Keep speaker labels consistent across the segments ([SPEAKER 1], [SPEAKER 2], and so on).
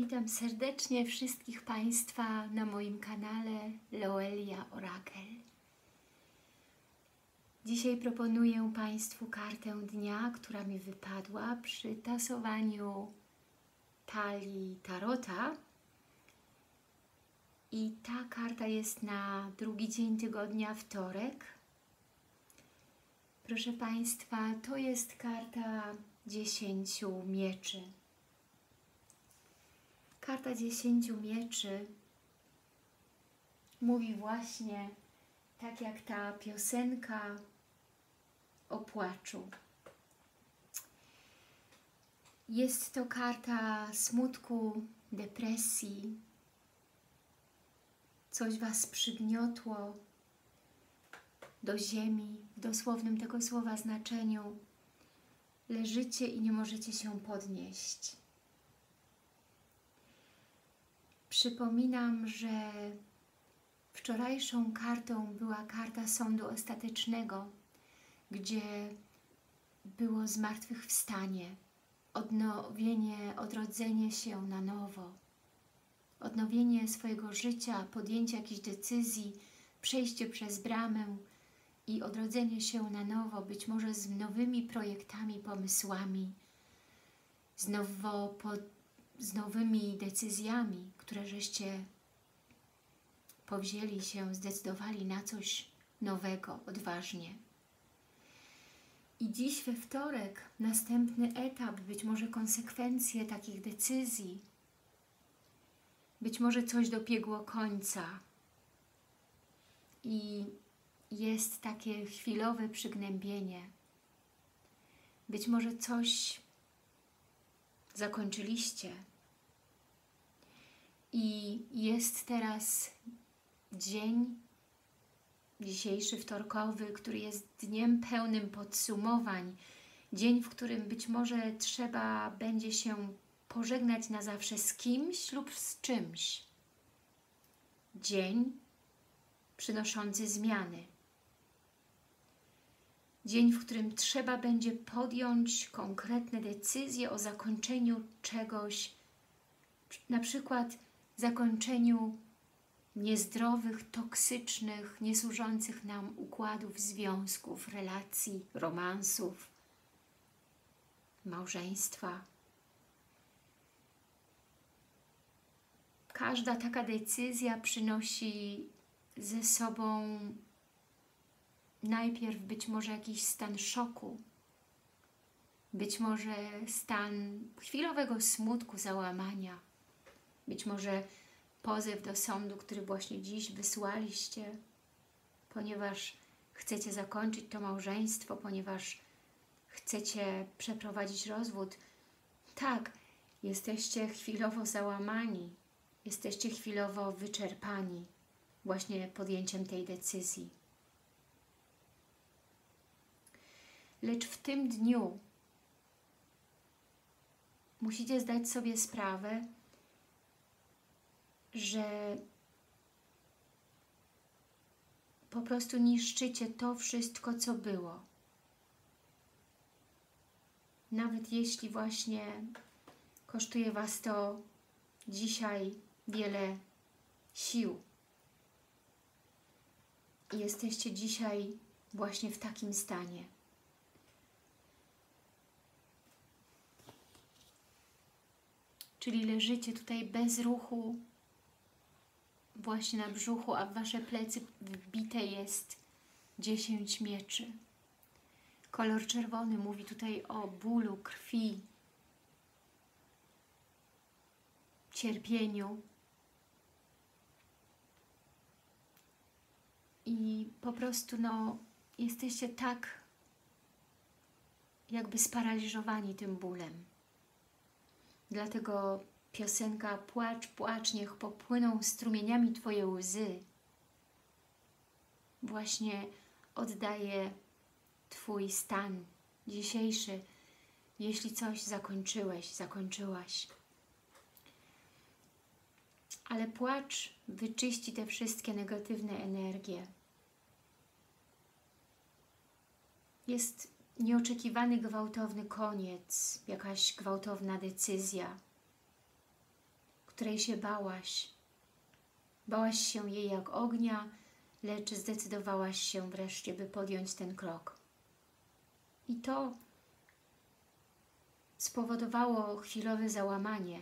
[SPEAKER 1] Witam serdecznie wszystkich Państwa na moim kanale Loelia Orakel. Dzisiaj proponuję Państwu kartę dnia, która mi wypadła przy tasowaniu talii Tarota. I ta karta jest na drugi dzień tygodnia, wtorek. Proszę Państwa, to jest karta dziesięciu mieczy. Karta dziesięciu mieczy mówi właśnie tak jak ta piosenka o płaczu. Jest to karta smutku, depresji. Coś Was przygniotło do ziemi, w dosłownym tego słowa znaczeniu. Leżycie i nie możecie się podnieść. Przypominam, że wczorajszą kartą była karta sądu ostatecznego, gdzie było zmartwychwstanie, odnowienie, odrodzenie się na nowo, odnowienie swojego życia, podjęcie jakiejś decyzji, przejście przez bramę i odrodzenie się na nowo, być może z nowymi projektami, pomysłami, z nowo pod z nowymi decyzjami, które żeście powzięli się, zdecydowali na coś nowego, odważnie. I dziś we wtorek następny etap, być może konsekwencje takich decyzji, być może coś dobiegło końca i jest takie chwilowe przygnębienie. Być może coś zakończyliście, i jest teraz dzień dzisiejszy wtorkowy, który jest dniem pełnym podsumowań. Dzień, w którym być może trzeba będzie się pożegnać na zawsze z kimś lub z czymś. Dzień przynoszący zmiany. Dzień, w którym trzeba będzie podjąć konkretne decyzje o zakończeniu czegoś, na przykład zakończeniu niezdrowych, toksycznych, niesłużących nam układów, związków, relacji, romansów, małżeństwa. Każda taka decyzja przynosi ze sobą najpierw być może jakiś stan szoku, być może stan chwilowego smutku, załamania, być może pozew do sądu, który właśnie dziś wysłaliście, ponieważ chcecie zakończyć to małżeństwo, ponieważ chcecie przeprowadzić rozwód. Tak, jesteście chwilowo załamani, jesteście chwilowo wyczerpani właśnie podjęciem tej decyzji. Lecz w tym dniu musicie zdać sobie sprawę, że po prostu niszczycie to wszystko, co było. Nawet jeśli właśnie kosztuje Was to dzisiaj wiele sił. I jesteście dzisiaj właśnie w takim stanie. Czyli leżycie tutaj bez ruchu, właśnie na brzuchu, a w Wasze plecy wbite jest 10 mieczy. Kolor czerwony mówi tutaj o bólu, krwi, cierpieniu. I po prostu no, jesteście tak jakby sparaliżowani tym bólem. Dlatego Piosenka Płacz, płacz, niech popłyną strumieniami Twoje łzy. Właśnie oddaje Twój stan dzisiejszy, jeśli coś zakończyłeś, zakończyłaś. Ale płacz wyczyści te wszystkie negatywne energie. Jest nieoczekiwany gwałtowny koniec, jakaś gwałtowna decyzja, której się bałaś. Bałaś się jej jak ognia, lecz zdecydowałaś się wreszcie, by podjąć ten krok. I to spowodowało chwilowe załamanie,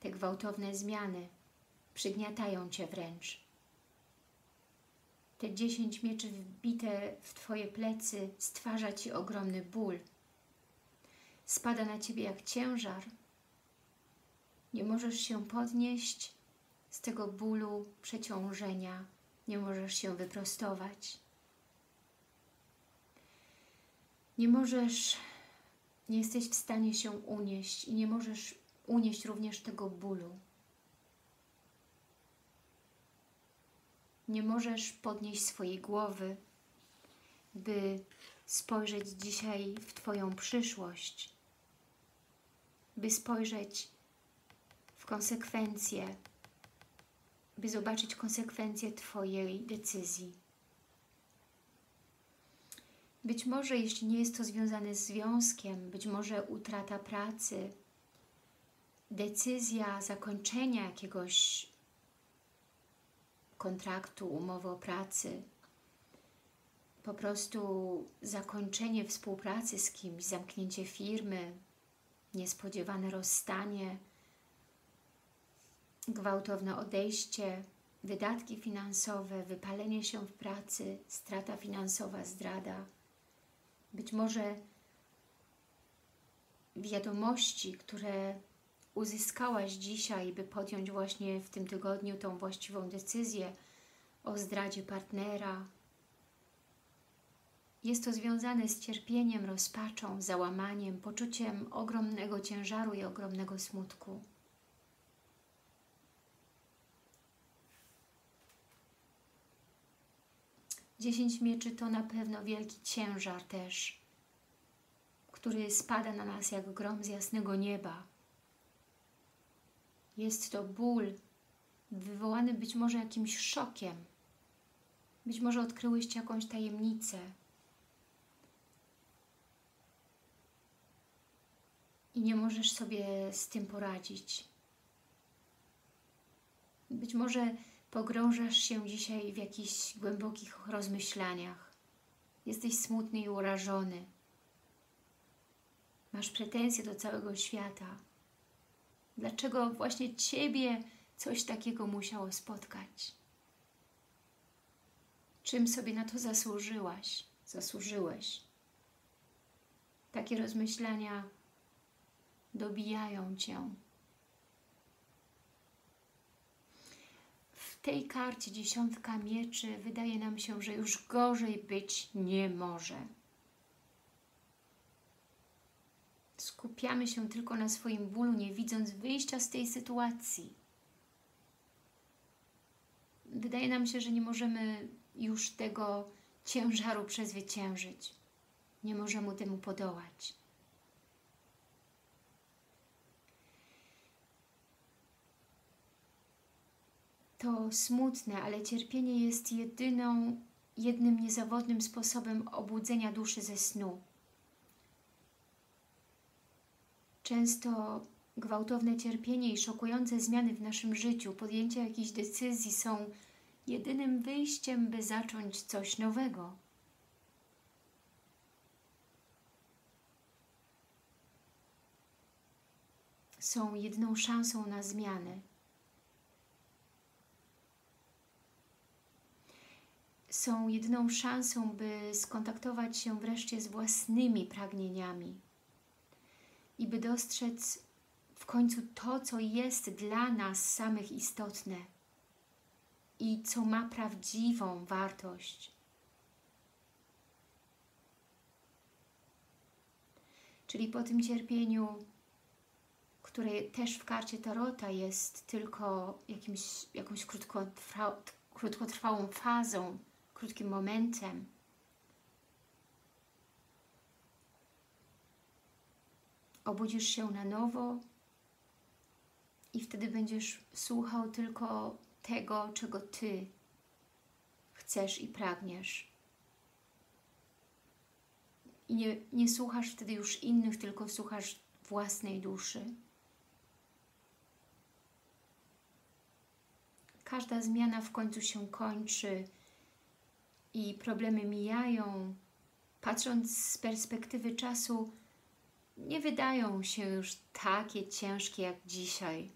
[SPEAKER 1] te gwałtowne zmiany przygniatają Cię wręcz. Te dziesięć mieczy wbite w Twoje plecy stwarza Ci ogromny ból. Spada na Ciebie jak ciężar. Nie możesz się podnieść z tego bólu, przeciążenia. Nie możesz się wyprostować. Nie możesz, nie jesteś w stanie się unieść i nie możesz unieść również tego bólu. Nie możesz podnieść swojej głowy, by spojrzeć dzisiaj w Twoją przyszłość, by spojrzeć konsekwencje, by zobaczyć konsekwencje Twojej decyzji. Być może, jeśli nie jest to związane z związkiem, być może utrata pracy, decyzja zakończenia jakiegoś kontraktu, umowy o pracy, po prostu zakończenie współpracy z kimś, zamknięcie firmy, niespodziewane rozstanie, gwałtowne odejście, wydatki finansowe, wypalenie się w pracy, strata finansowa, zdrada. Być może wiadomości, które uzyskałaś dzisiaj, by podjąć właśnie w tym tygodniu tą właściwą decyzję o zdradzie partnera. Jest to związane z cierpieniem, rozpaczą, załamaniem, poczuciem ogromnego ciężaru i ogromnego smutku. Dziesięć mieczy to na pewno wielki ciężar też, który spada na nas jak grom z jasnego nieba. Jest to ból wywołany być może jakimś szokiem. Być może odkryłyście jakąś tajemnicę. I nie możesz sobie z tym poradzić. Być może pogrążasz się dzisiaj w jakichś głębokich rozmyślaniach. Jesteś smutny i urażony. Masz pretensje do całego świata. Dlaczego właśnie Ciebie coś takiego musiało spotkać? Czym sobie na to zasłużyłaś, zasłużyłeś? Takie rozmyślania dobijają Cię. W tej karcie dziesiątka mieczy wydaje nam się, że już gorzej być nie może. skupiamy się tylko na swoim bólu, nie widząc wyjścia z tej sytuacji. Wydaje nam się, że nie możemy już tego ciężaru przezwyciężyć. Nie możemy temu podołać. To smutne, ale cierpienie jest jedyną, jednym niezawodnym sposobem obudzenia duszy ze snu. Często gwałtowne cierpienie i szokujące zmiany w naszym życiu, podjęcie jakichś decyzji są jedynym wyjściem, by zacząć coś nowego. Są jedną szansą na zmianę. Są jedną szansą, by skontaktować się wreszcie z własnymi pragnieniami i by dostrzec w końcu to, co jest dla nas samych istotne i co ma prawdziwą wartość. Czyli po tym cierpieniu, które też w karcie Tarota jest tylko jakimś, jakąś krótkotrwa, krótkotrwałą fazą, krótkim momentem, obudzisz się na nowo i wtedy będziesz słuchał tylko tego, czego Ty chcesz i pragniesz. I nie, nie słuchasz wtedy już innych, tylko słuchasz własnej duszy. każda zmiana w końcu się kończy i problemy mijają. Patrząc z perspektywy czasu, nie wydają się już takie ciężkie jak dzisiaj,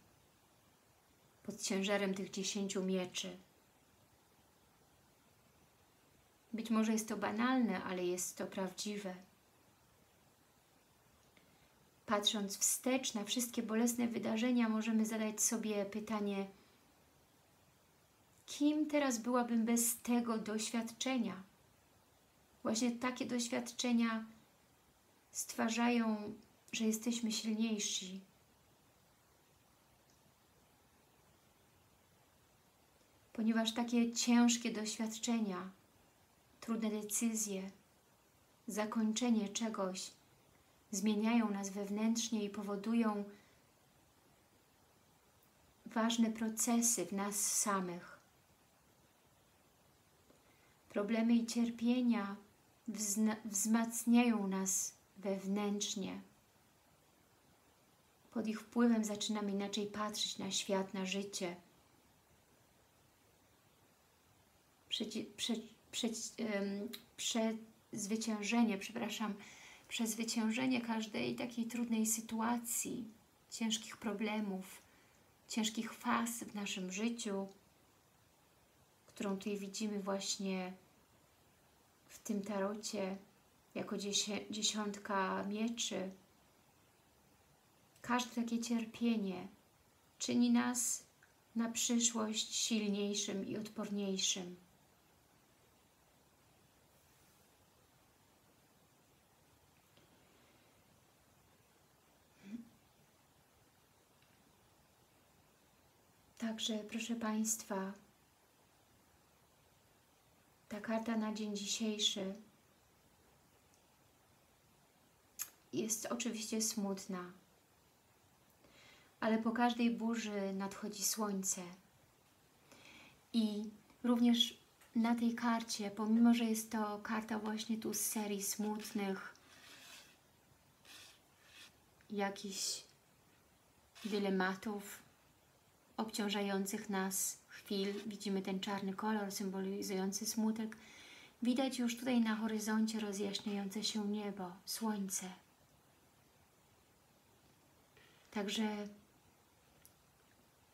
[SPEAKER 1] pod ciężarem tych dziesięciu mieczy. Być może jest to banalne, ale jest to prawdziwe. Patrząc wstecz na wszystkie bolesne wydarzenia, możemy zadać sobie pytanie, kim teraz byłabym bez tego doświadczenia? Właśnie takie doświadczenia stwarzają, że jesteśmy silniejsi. Ponieważ takie ciężkie doświadczenia, trudne decyzje, zakończenie czegoś zmieniają nas wewnętrznie i powodują ważne procesy w nas samych. Problemy i cierpienia wzmacniają nas wewnętrznie. Pod ich wpływem zaczynamy inaczej patrzeć na świat, na życie. Przecie, prze, prze, um, przezwyciężenie, przepraszam, przezwyciężenie każdej takiej trudnej sytuacji, ciężkich problemów, ciężkich faz w naszym życiu, którą tutaj widzimy właśnie w tym tarocie jako dziesiątka mieczy. Każde takie cierpienie czyni nas na przyszłość silniejszym i odporniejszym. Także, proszę Państwa, ta karta na dzień dzisiejszy jest oczywiście smutna, ale po każdej burzy nadchodzi słońce. I również na tej karcie, pomimo, że jest to karta właśnie tu z serii smutnych, jakichś dylematów obciążających nas chwil, widzimy ten czarny kolor symbolizujący smutek, widać już tutaj na horyzoncie rozjaśniające się niebo, słońce. Także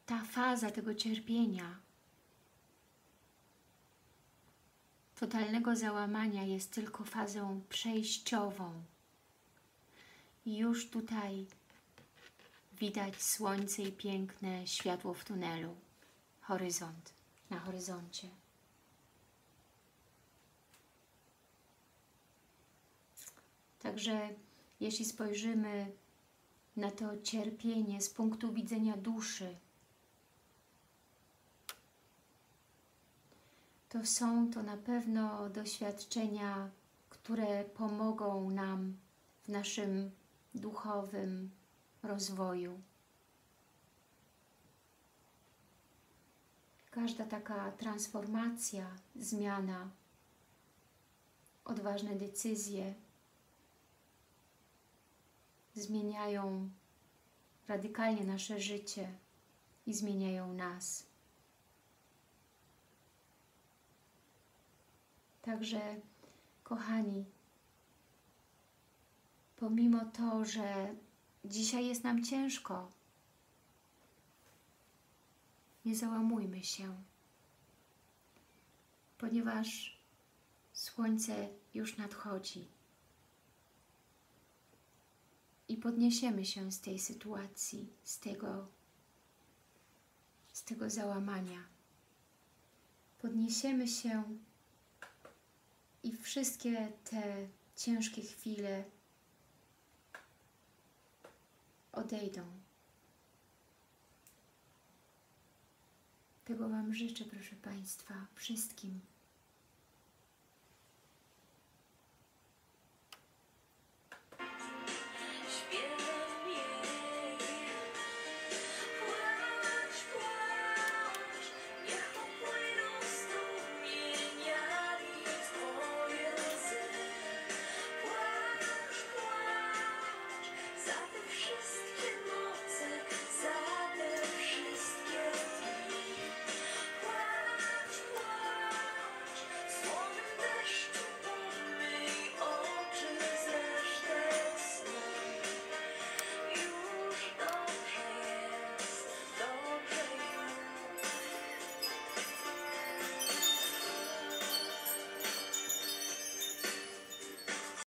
[SPEAKER 1] ta faza tego cierpienia, totalnego załamania jest tylko fazą przejściową. Już tutaj widać słońce i piękne światło w tunelu, horyzont, na horyzoncie. Także jeśli spojrzymy na to cierpienie z punktu widzenia duszy, to są to na pewno doświadczenia, które pomogą nam w naszym duchowym rozwoju. Każda taka transformacja, zmiana, odważne decyzje zmieniają radykalnie nasze życie i zmieniają nas. Także, kochani, pomimo to, że dzisiaj jest nam ciężko, nie załamujmy się, ponieważ słońce już nadchodzi i podniesiemy się z tej sytuacji, z tego, z tego załamania. Podniesiemy się i wszystkie te ciężkie chwile odejdą. Tego Wam życzę, proszę Państwa, wszystkim.